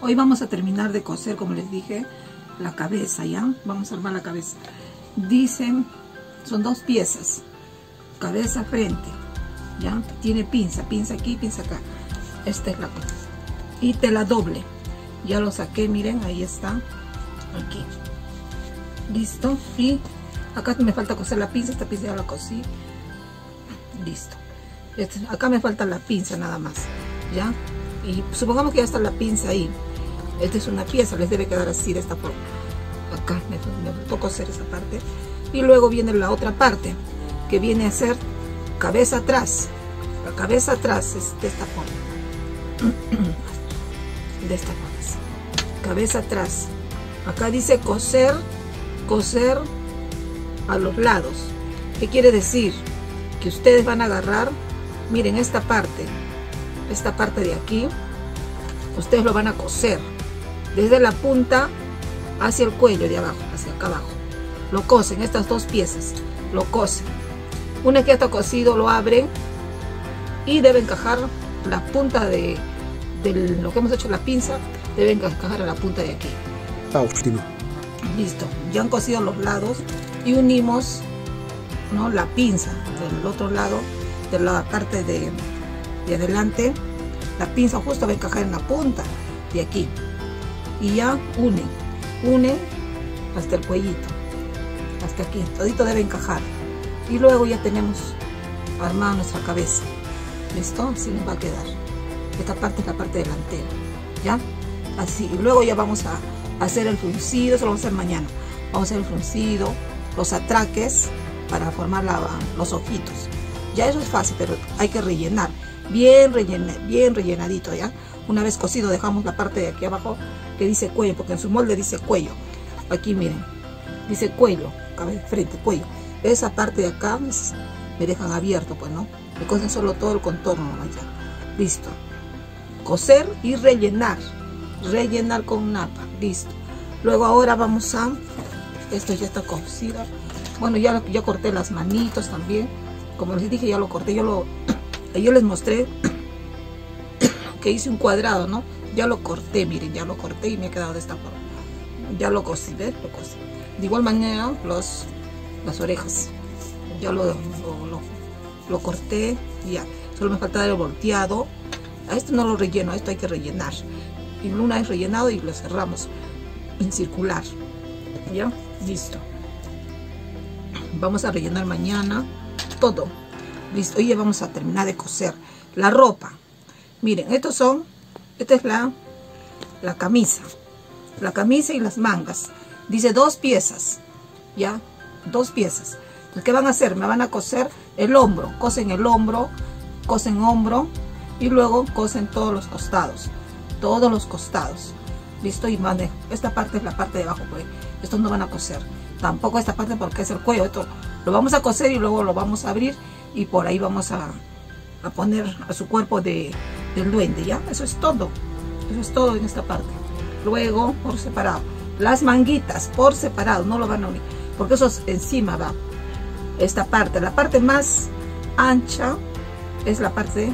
Hoy vamos a terminar de coser, como les dije, la cabeza, ¿ya? Vamos a armar la cabeza. Dicen, son dos piezas, cabeza, frente, ¿ya? Tiene pinza, pinza aquí, pinza acá. Esta es la cosa. Y tela doble. Ya lo saqué, miren, ahí está. Aquí. Listo. Y acá me falta coser la pinza, esta pinza ya la cosí. Listo. Este, acá me falta la pinza nada más. ¿Ya? Y supongamos que ya está la pinza ahí. Esta es una pieza, les debe quedar así de esta forma. Acá me, me faltó coser esa parte. Y luego viene la otra parte, que viene a ser cabeza atrás. La cabeza atrás es de esta forma. de esta forma. Cabeza atrás. Acá dice coser, coser a los lados. ¿Qué quiere decir? Que ustedes van a agarrar, miren esta parte, esta parte de aquí, ustedes lo van a coser desde la punta hacia el cuello de abajo, hacia acá abajo. Lo cosen, estas dos piezas, lo cosen. Una vez que está cosido, lo abren y debe encajar la punta de, de lo que hemos hecho la pinza, debe encajar a la punta de aquí. Listo, ya han cosido los lados y unimos ¿no? la pinza del otro lado, de la parte de, de adelante. La pinza justo va a encajar en la punta de aquí. Y ya unen, unen hasta el cuellito, hasta aquí. Todito debe encajar. Y luego ya tenemos armada nuestra cabeza. ¿Listo? Así nos va a quedar. Esta parte es la parte delantera. ¿Ya? Así. Y luego ya vamos a hacer el fruncido. Eso lo vamos a hacer mañana. Vamos a hacer el fruncido, los atraques para formar los ojitos. Ya eso es fácil, pero hay que rellenar. Bien, bien rellenadito, ¿ya? Una vez cosido dejamos la parte de aquí abajo que dice cuello, porque en su molde dice cuello. Aquí miren, dice cuello, cabeza, frente, cuello. Esa parte de acá me dejan abierto, pues, ¿no? Me cosen solo todo el contorno, ya. Listo. Coser y rellenar. Rellenar con napa. Listo. Luego ahora vamos a... Esto ya está cosido. Bueno, ya, ya corté las manitos también. Como les dije, ya lo corté. Yo, lo, yo les mostré que hice un cuadrado, ¿no? Ya lo corté, miren, ya lo corté y me ha quedado de esta forma. Ya lo cosí, ¿ves? Lo cosí. De igual manera, los, las orejas. Ya lo, lo, lo, corté ya. Solo me falta el volteado. A esto no lo relleno, a esto hay que rellenar. Y una vez rellenado y lo cerramos en circular. ¿Ya? Listo. Vamos a rellenar mañana todo. Listo. Hoy ya vamos a terminar de coser. La ropa. Miren, estos son, esta es la, la camisa. La camisa y las mangas. Dice dos piezas. ¿Ya? Dos piezas. ¿Qué van a hacer? Me van a coser el hombro. Cosen el hombro, cosen hombro y luego cosen todos los costados. Todos los costados. Listo, y mande. Esta parte es la parte de abajo, pues. Estos no van a coser. Tampoco esta parte porque es el cuello. Esto lo vamos a coser y luego lo vamos a abrir y por ahí vamos a, a poner a su cuerpo de, del duende, ¿ya? Eso es todo. Eso es todo en esta parte. Luego, por separado. Las manguitas, por separado, no lo van a unir. Porque eso es encima va. Esta parte. La parte más ancha es la parte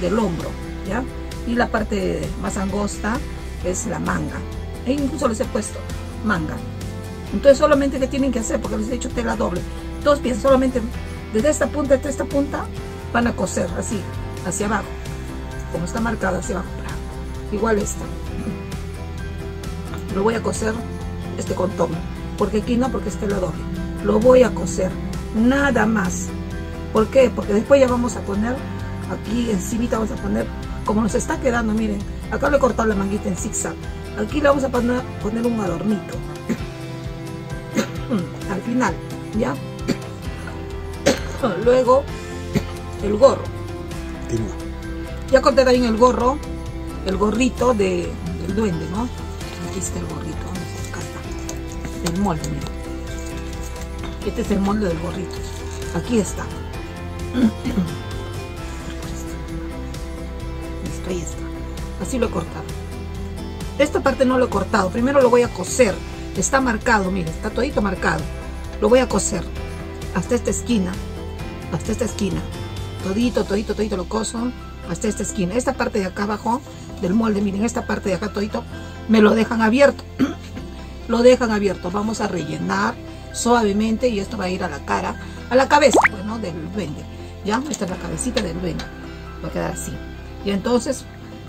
del hombro, ¿ya? Y la parte más angosta es la manga. E incluso les he puesto manga. Entonces solamente que tienen que hacer, porque les he hecho tela doble. Dos piezas, solamente desde esta punta hasta esta punta van a coser así, hacia abajo. Como está marcada hacia abajo. Igual esta. Lo voy a coser este contorno. Porque aquí no, porque es tela doble. Lo voy a coser. Nada más. ¿Por qué? Porque después ya vamos a poner aquí encima vamos a poner como nos está quedando, miren, acá le he cortado la manguita en zigzag. Aquí le vamos a poner un adornito. Al final, ¿ya? Luego, el gorro. Ya corté también el gorro, el gorrito de, del duende, ¿no? Aquí está el gorrito, acá está. El molde, miren. Este es el molde del gorrito. Aquí está. ahí está. Así lo he cortado. Esta parte no lo he cortado. Primero lo voy a coser. Está marcado, mire, está todito marcado. Lo voy a coser hasta esta esquina. Hasta esta esquina. Todito, todito, todito lo coso hasta esta esquina. Esta parte de acá abajo del molde, miren, esta parte de acá todito, me lo dejan abierto. lo dejan abierto. Vamos a rellenar suavemente y esto va a ir a la cara, a la cabeza, bueno, pues, del duende. ¿Ya? Esta es la cabecita del duende. Va a quedar así. Y entonces,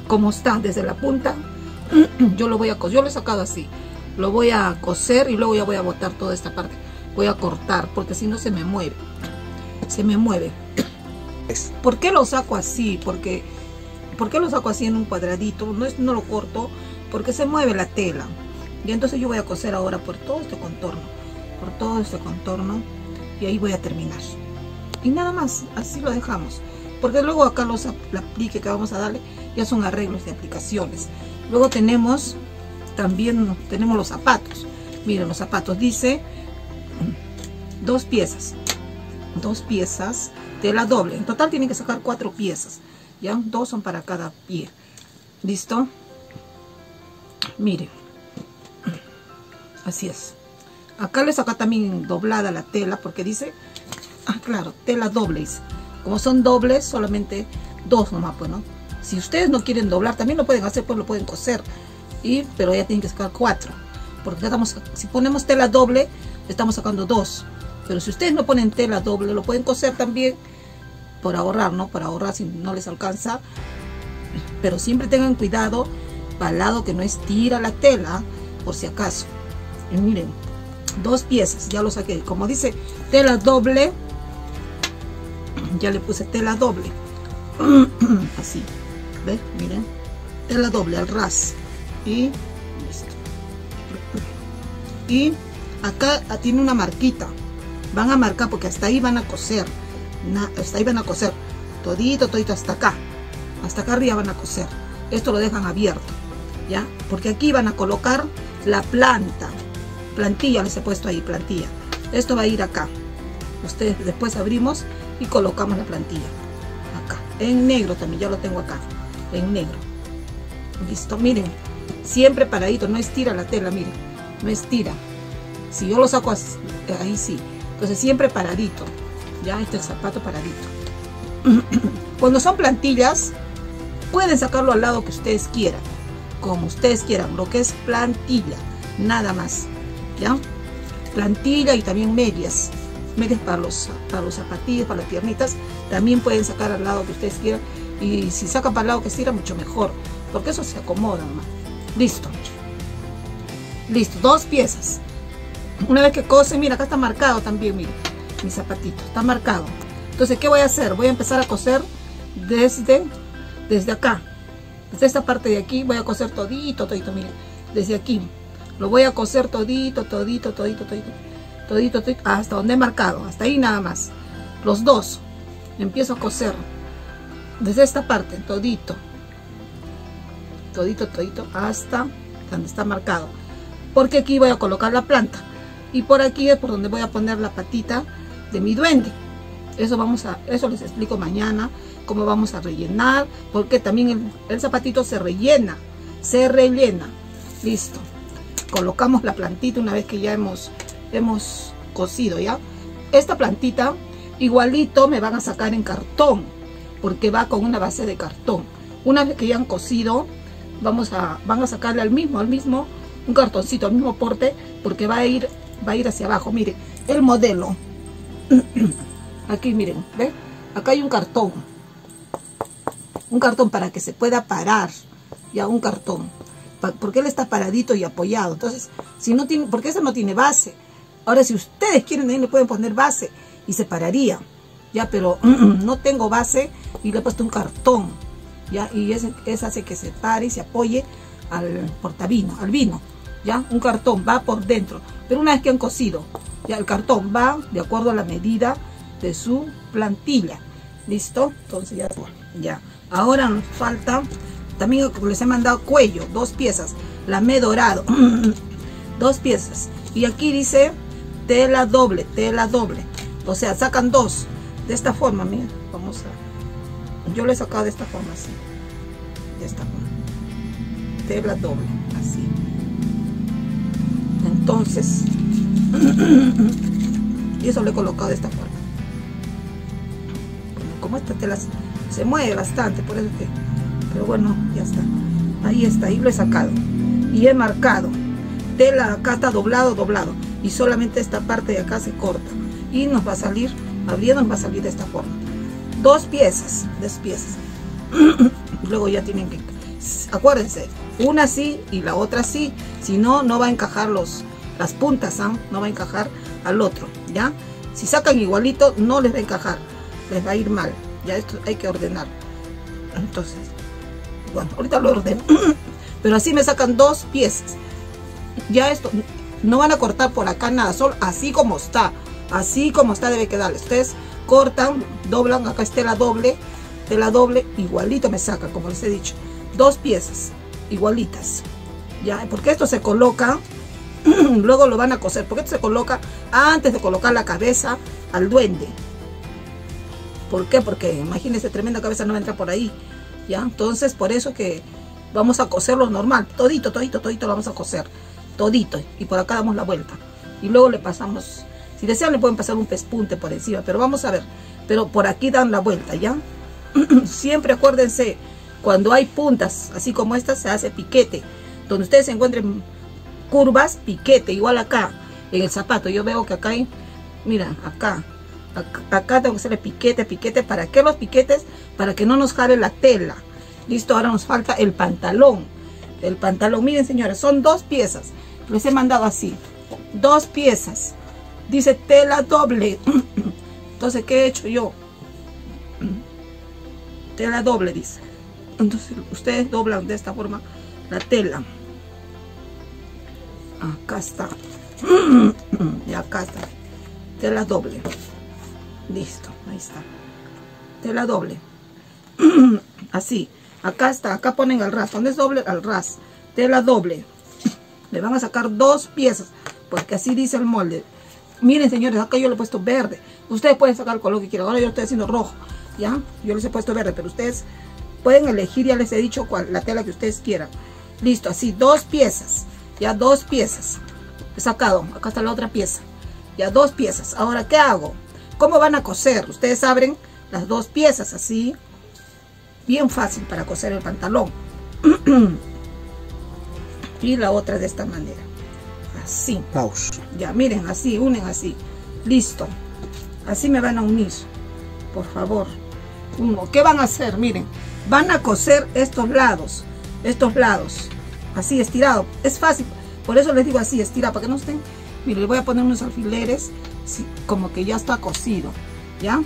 como está desde la punta, yo lo voy a coser. Yo lo he sacado así. Lo voy a coser y luego ya voy a botar toda esta parte. Voy a cortar porque si no se me mueve. Se me mueve. ¿Por qué lo saco así? Porque ¿Por qué lo saco así en un cuadradito? No, es, no lo corto porque se mueve la tela. Y entonces yo voy a coser ahora por todo este contorno. Por todo este contorno. Y ahí voy a terminar. Y nada más, así lo dejamos. Porque luego acá los aplique que vamos a darle ya son arreglos de aplicaciones. Luego tenemos también tenemos los zapatos. Miren los zapatos. Dice dos piezas. Dos piezas. Tela doble. En total tienen que sacar cuatro piezas. ¿ya? Dos son para cada pie. ¿Listo? Miren. Así es. Acá les saca también doblada la tela porque dice, ah, claro, tela dobles. Como son dobles, solamente dos nomás, pues. Si ustedes no quieren doblar, también lo pueden hacer, pues lo pueden coser. Y, pero ya tienen que sacar cuatro. Porque estamos, si ponemos tela doble, estamos sacando dos. Pero si ustedes no ponen tela doble, lo pueden coser también por ahorrar, ¿no? Para ahorrar si no les alcanza. Pero siempre tengan cuidado para el lado que no estira la tela, por si acaso. Y miren, dos piezas, ya lo saqué. Como dice tela doble, ya le puse tela doble. Así, ¿ves? Miren, tela doble al ras. Y Y acá tiene una marquita. Van a marcar porque hasta ahí van a coser. Hasta ahí van a coser. Todito, todito hasta acá. Hasta acá arriba van a coser. Esto lo dejan abierto ya porque aquí van a colocar la planta. Plantilla les he puesto ahí plantilla. Esto va a ir acá. Ustedes después abrimos y colocamos la plantilla. Acá. En negro también ya lo tengo acá. En negro. Listo miren. Siempre paradito no estira la tela miren. No estira. Si yo lo saco así, ahí sí entonces siempre paradito. Ya este zapato paradito. Cuando son plantillas pueden sacarlo al lado que ustedes quieran como ustedes quieran lo que es plantilla nada más ya plantilla y también medias medias para los para los zapatillas para las piernitas también pueden sacar al lado que ustedes quieran y si sacan para el lado que estira mucho mejor porque eso se acomoda más listo. Listo dos piezas una vez que cose mira acá está marcado también mira mi zapatito, está marcado. Entonces, ¿qué voy a hacer? Voy a empezar a coser desde, desde acá. Desde esta parte de aquí voy a coser todito, todito, miren. Desde aquí. Lo voy a coser todito, todito, todito, todito. Todito, todito, hasta donde he marcado. Hasta ahí nada más. Los dos. Empiezo a coser. Desde esta parte, todito. Todito, todito, hasta donde está marcado. Porque aquí voy a colocar la planta. Y por aquí es por donde voy a poner la patita de mi duende. Eso vamos a, eso les explico mañana, cómo vamos a rellenar, porque también el, zapatito se rellena, se rellena. Listo. Colocamos la plantita una vez que ya hemos, hemos cosido, ¿ya? Esta plantita igualito me van a sacar en cartón, porque va con una base de cartón. Una vez que ya han cosido, vamos a, van a sacarle al mismo, al mismo, un cartoncito, al mismo porte, porque va a ir, va a ir hacia abajo. Mire, el modelo Aquí miren, ¿ven? Acá hay un cartón. Un cartón para que se pueda parar. Ya, un cartón. Porque él está paradito y apoyado. Entonces, si no tiene, porque ese no tiene base. Ahora, si ustedes quieren, ahí le pueden poner base y se pararía. Ya, pero no tengo base y le he puesto un cartón. Ya, y ese, hace que se pare y se apoye al portavino, al vino. Ya, un cartón va por dentro. Pero una vez que han cosido ya el cartón va de acuerdo a la medida de su plantilla. ¿Listo? Entonces ya, ya. Ahora nos falta, también les he mandado cuello, dos piezas. La me dorado, dos piezas. Y aquí dice tela doble, tela doble. O sea, sacan dos. De esta forma, miren, vamos a... Yo le he sacado de esta forma, así. De esta forma. Tela doble, así. Entonces, y eso lo he colocado de esta forma como esta tela se mueve bastante por eso que pero bueno ya está. Ahí está, ahí lo he sacado. Y he marcado. Tela acá está doblado, doblado. Y solamente esta parte de acá se corta. Y nos va a salir, abriendo nos va a salir de esta forma. Dos piezas, dos piezas. Luego ya tienen que, acuérdense una sí y la otra sí, si no, no va a encajar los, las puntas, ¿ah? no va a encajar al otro, ¿ya? Si sacan igualito, no les va a encajar, les va a ir mal, ya esto hay que ordenar. Entonces, bueno, ahorita lo ordeno, pero así me sacan dos piezas. Ya esto, no van a cortar por acá nada, solo así como está, así como está debe quedar. Ustedes cortan, doblan, acá está la doble, de la doble, igualito me saca, como les he dicho, dos piezas igualitas. ¿Ya? Porque esto se coloca, luego lo van a coser, porque esto se coloca antes de colocar la cabeza al duende. ¿Por qué? Porque imagínense, tremenda cabeza no entra por ahí. ¿Ya? Entonces, por eso que vamos a coserlo normal. Todito, todito, todito lo vamos a coser. Todito. Y por acá damos la vuelta. Y luego le pasamos, si desean le pueden pasar un pespunte por encima, pero vamos a ver. Pero por aquí dan la vuelta, ¿ya? Siempre acuérdense, cuando hay puntas, así como esta, se hace piquete. Donde ustedes encuentren curvas, piquete. Igual acá, en el zapato. Yo veo que acá hay, mira, acá. Acá, tengo que hacerle piquete, piquete. ¿Para qué los piquetes? Para que no nos jale la tela. Listo, ahora nos falta el pantalón. El pantalón, miren señores, son dos piezas. Les he mandado así. Dos piezas. Dice tela doble. Entonces, ¿qué he hecho yo? Tela doble, dice. Entonces ustedes doblan de esta forma la tela. Acá está. Y acá está. Tela doble. Listo, ahí está. Tela doble. Así. Acá está, acá ponen el ras. ¿Dónde es doble? Al ras. Tela doble. Le van a sacar dos piezas. Porque así dice el molde. Miren, señores, acá yo le he puesto verde. Ustedes pueden sacar el color que quieran. Ahora yo estoy haciendo rojo. ¿Ya? Yo les he puesto verde, pero ustedes Pueden elegir, ya les he dicho cuál, la tela que ustedes quieran. Listo, así, dos piezas. Ya dos piezas. He sacado, acá está la otra pieza. Ya dos piezas. Ahora, ¿qué hago? ¿Cómo van a coser? Ustedes abren las dos piezas así. Bien fácil para coser el pantalón. y la otra de esta manera. Así. Ya, miren, así, unen así. Listo. Así me van a unir. Por favor. Uno. ¿Qué van a hacer? Miren van a coser estos lados, estos lados, así estirado. Es fácil, por eso les digo así, estira, para que no estén. Mire, le voy a poner unos alfileres, como que ya está cosido, ¿ya?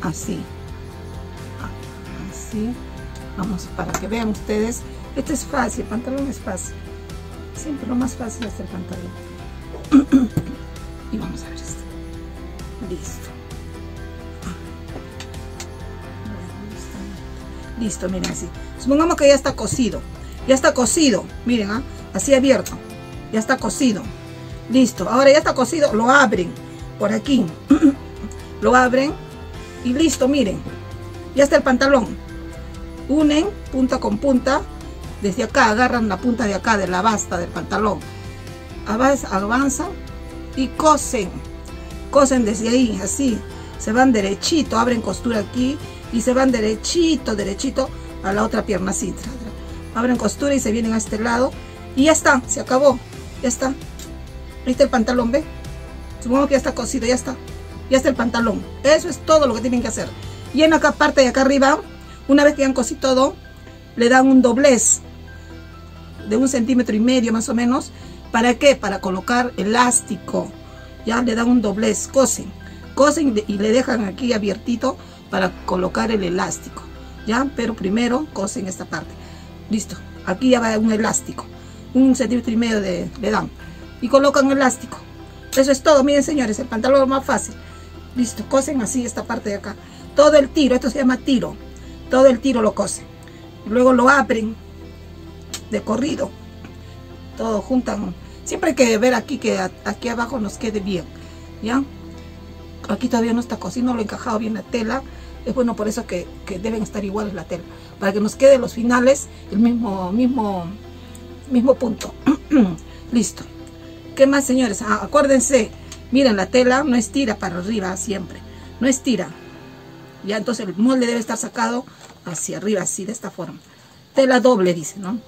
Así, así. Vamos, para que vean ustedes. Este es fácil, el pantalón es fácil. Siempre lo más fácil es el pantalón. y vamos a ver esto. Listo. Listo, miren así. Supongamos que ya está cocido. Ya está cocido. Miren, ¿ah? así abierto. Ya está cocido. Listo. Ahora ya está cocido. Lo abren por aquí. lo abren. Y listo, miren. Ya está el pantalón. Unen punta con punta. Desde acá agarran la punta de acá de la basta del pantalón. Avanzan y cosen. Cosen desde ahí, así. Se van derechito. Abren costura aquí y se van derechito, derechito a la otra pierna así. Abren costura y se vienen a este lado y ya está, se acabó, ya está. ¿Viste el pantalón, ve? Supongo que ya está cosido, ya está. Ya está el pantalón. Eso es todo lo que tienen que hacer. Y en acá parte de acá arriba, una vez que han cosido todo, le dan un doblez de un centímetro y medio más o menos. ¿Para qué? Para colocar elástico. Ya le dan un doblez, cosen. Cosen y le dejan aquí abiertito para colocar el elástico, ¿ya? Pero primero cosen esta parte. Listo. Aquí ya va un elástico. Un centímetro y medio de, le dan. Y colocan elástico. Eso es todo. Miren, señores, el pantalón más fácil. Listo. Cosen así esta parte de acá. Todo el tiro. Esto se llama tiro. Todo el tiro lo cosen. Luego lo abren de corrido. Todo juntan. Siempre hay que ver aquí que aquí abajo nos quede bien. ¿Ya? Aquí todavía no está cosido, no lo he encajado bien la tela es bueno por eso que, deben estar iguales la tela, para que nos quede los finales el mismo, mismo, mismo punto. Listo. ¿Qué más, señores? Ah, acuérdense, miren, la tela no estira para arriba siempre, no estira. Ya entonces el molde debe estar sacado hacia arriba, así, de esta forma. tela doble dice, ¿no?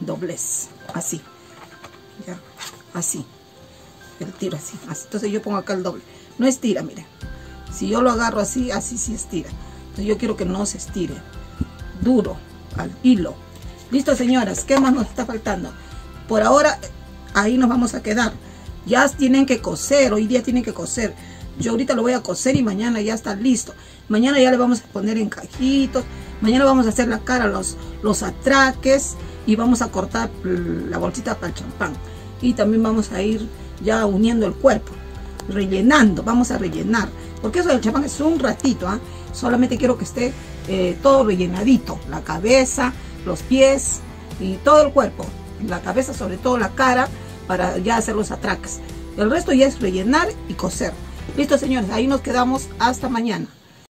Doblez, así, así, el tiro así, así. entonces yo pongo acá el doble, no estira, miren, si yo lo agarro así, así sí estira, entonces yo quiero que no se estire, duro, al hilo, listo señoras, ¿qué más nos está faltando? Por ahora, ahí nos vamos a quedar, ya tienen que coser, hoy día tienen que coser, yo ahorita lo voy a coser y mañana ya está listo. Mañana ya le vamos a poner en cajitos. Mañana vamos a hacer la cara, los, los atraques y vamos a cortar la bolsita para el champán. Y también vamos a ir ya uniendo el cuerpo, rellenando, vamos a rellenar. Porque eso del champán es un ratito, ¿ah? solamente quiero que esté eh, todo rellenadito. La cabeza, los pies y todo el cuerpo. La cabeza, sobre todo la cara, para ya hacer los atraques. El resto ya es rellenar y coser. Listo, señores, ahí nos quedamos hasta mañana.